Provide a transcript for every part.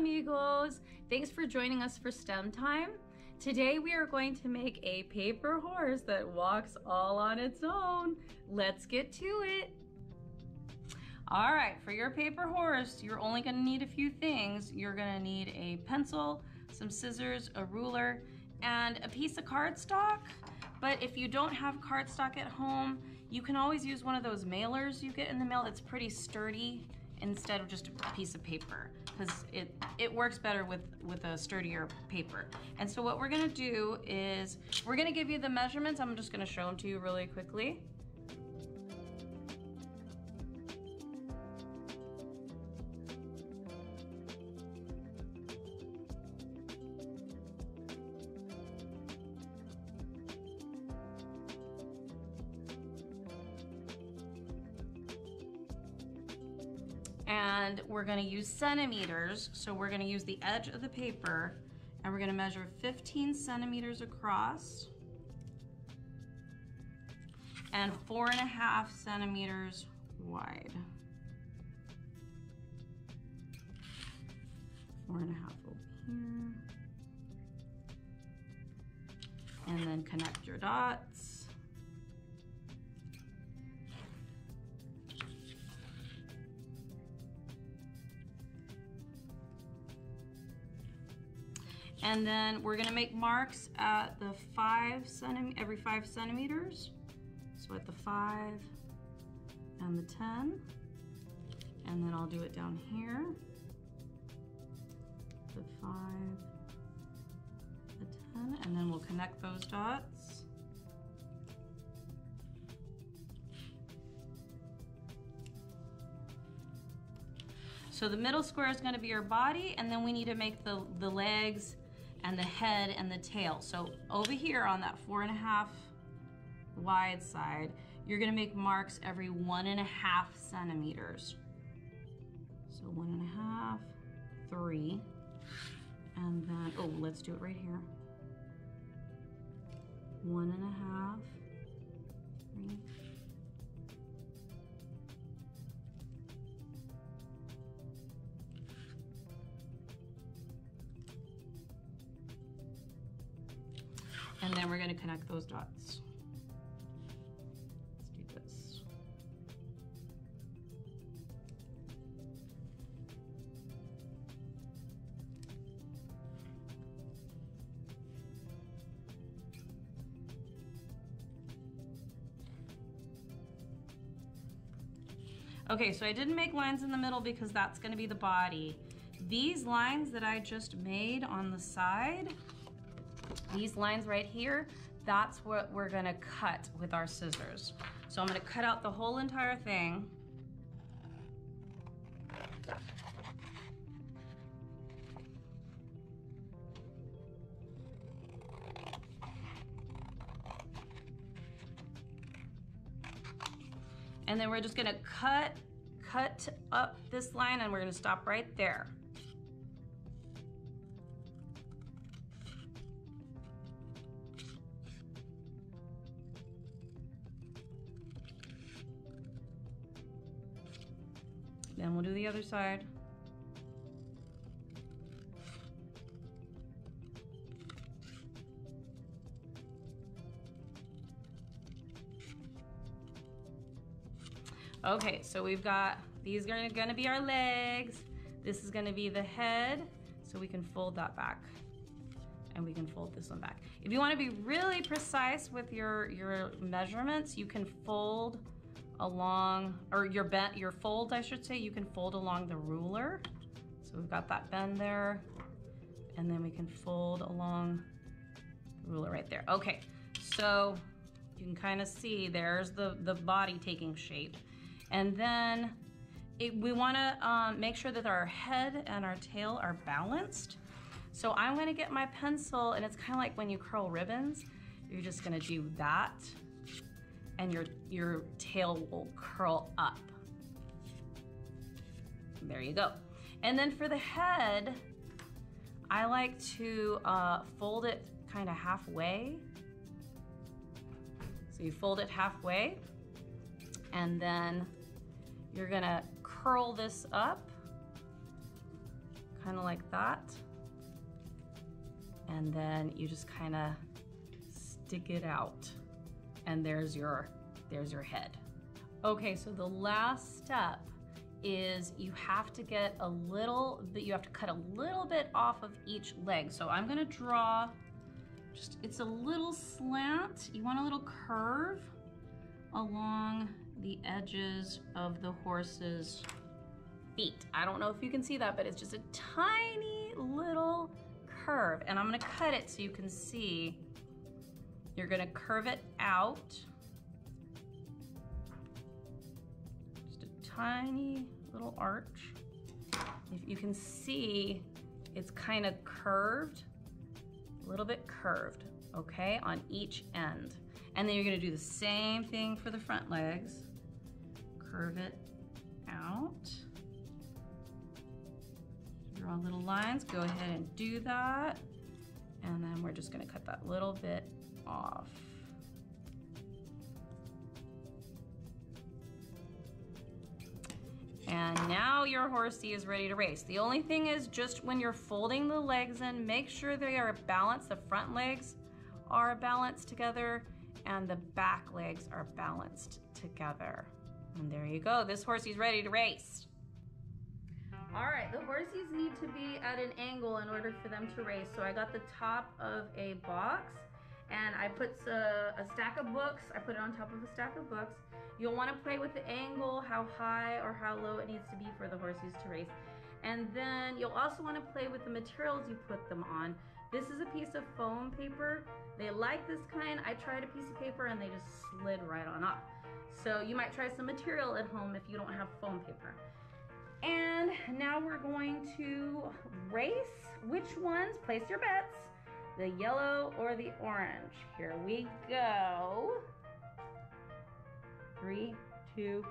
amigos! Thanks for joining us for STEM time. Today we are going to make a paper horse that walks all on its own. Let's get to it. All right, for your paper horse, you're only gonna need a few things. You're gonna need a pencil, some scissors, a ruler, and a piece of cardstock. But if you don't have cardstock at home, you can always use one of those mailers you get in the mail. It's pretty sturdy instead of just a piece of paper because it, it works better with, with a sturdier paper. And so what we're gonna do is, we're gonna give you the measurements. I'm just gonna show them to you really quickly. And we're gonna use centimeters. So we're gonna use the edge of the paper and we're gonna measure 15 centimeters across and four and a half centimeters wide. Four and a half over here. And then connect your dots. And then we're gonna make marks at the five centimeter, every five centimeters. So at the five and the 10. And then I'll do it down here. The five, the 10, and then we'll connect those dots. So the middle square is gonna be your body, and then we need to make the, the legs and the head and the tail. So over here on that four and a half wide side, you're gonna make marks every one and a half centimeters. So one and a half, three, and then, oh, let's do it right here. One and a half, three, And then we're gonna connect those dots. Let's do this. Okay, so I didn't make lines in the middle because that's gonna be the body. These lines that I just made on the side, these lines right here, that's what we're gonna cut with our scissors. So I'm gonna cut out the whole entire thing. And then we're just gonna cut, cut up this line and we're gonna stop right there. Then we'll do the other side. Okay, so we've got, these are gonna be our legs. This is gonna be the head, so we can fold that back. And we can fold this one back. If you wanna be really precise with your, your measurements, you can fold along, or your bent, your fold, I should say, you can fold along the ruler. So we've got that bend there, and then we can fold along the ruler right there. Okay, so you can kind of see there's the, the body taking shape. And then it, we wanna um, make sure that our head and our tail are balanced. So I'm gonna get my pencil, and it's kind of like when you curl ribbons, you're just gonna do that and your, your tail will curl up. There you go. And then for the head, I like to uh, fold it kind of halfway. So you fold it halfway and then you're gonna curl this up, kind kind of like that. And then you just kind of stick it out. And there's your, there's your head. Okay, so the last step is you have to get a little bit, you have to cut a little bit off of each leg. So I'm gonna draw just, it's a little slant. You want a little curve along the edges of the horse's feet. I don't know if you can see that, but it's just a tiny little curve. And I'm gonna cut it so you can see. You're gonna curve it out. Just a tiny little arch. If you can see, it's kind of curved, a little bit curved, okay, on each end. And then you're gonna do the same thing for the front legs. Curve it out. Draw little lines, go ahead and do that. And then we're just gonna cut that little bit off. And now your horsey is ready to race. The only thing is just when you're folding the legs in, make sure they are balanced. The front legs are balanced together and the back legs are balanced together. And there you go, this horsey's ready to race. All right, the horsies need to be at an angle in order for them to race. So I got the top of a box and I put a, uh, a stack of books. I put it on top of a stack of books. You'll want to play with the angle, how high or how low it needs to be for the horses to race. And then you'll also want to play with the materials you put them on. This is a piece of foam paper. They like this kind. I tried a piece of paper and they just slid right on off. So you might try some material at home if you don't have foam paper. And now we're going to race. Which ones? Place your bets. The yellow or the orange. Here we go. Three, two,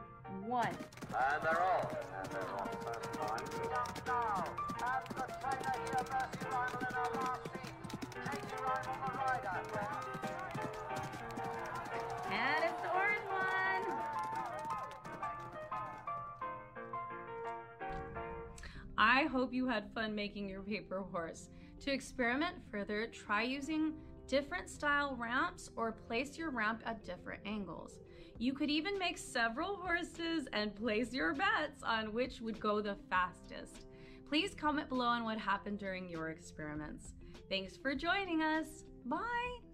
one. And they're off. And they're on first line. Jump now. And the trainer here, Mercy Rival in our last seat. Katie Rival, the rider. And it's the orange one. I hope you had fun making your paper horse. To experiment further, try using different style ramps or place your ramp at different angles. You could even make several horses and place your bets on which would go the fastest. Please comment below on what happened during your experiments. Thanks for joining us. Bye!